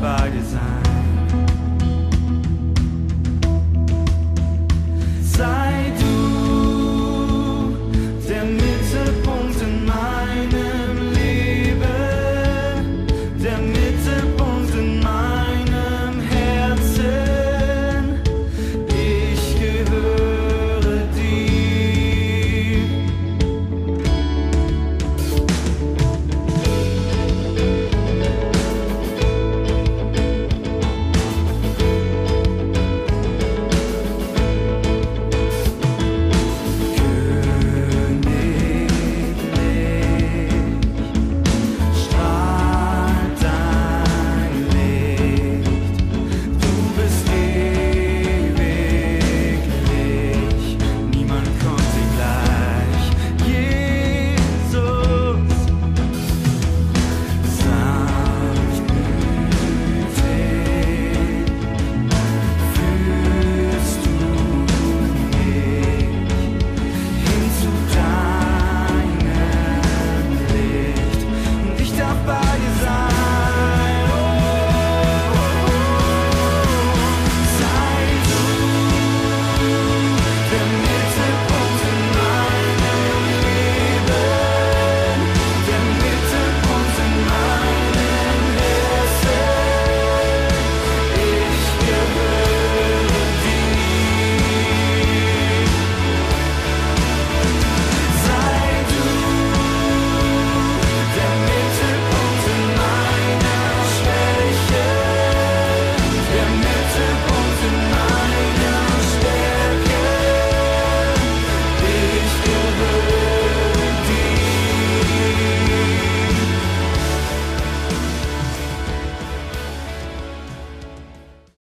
somebody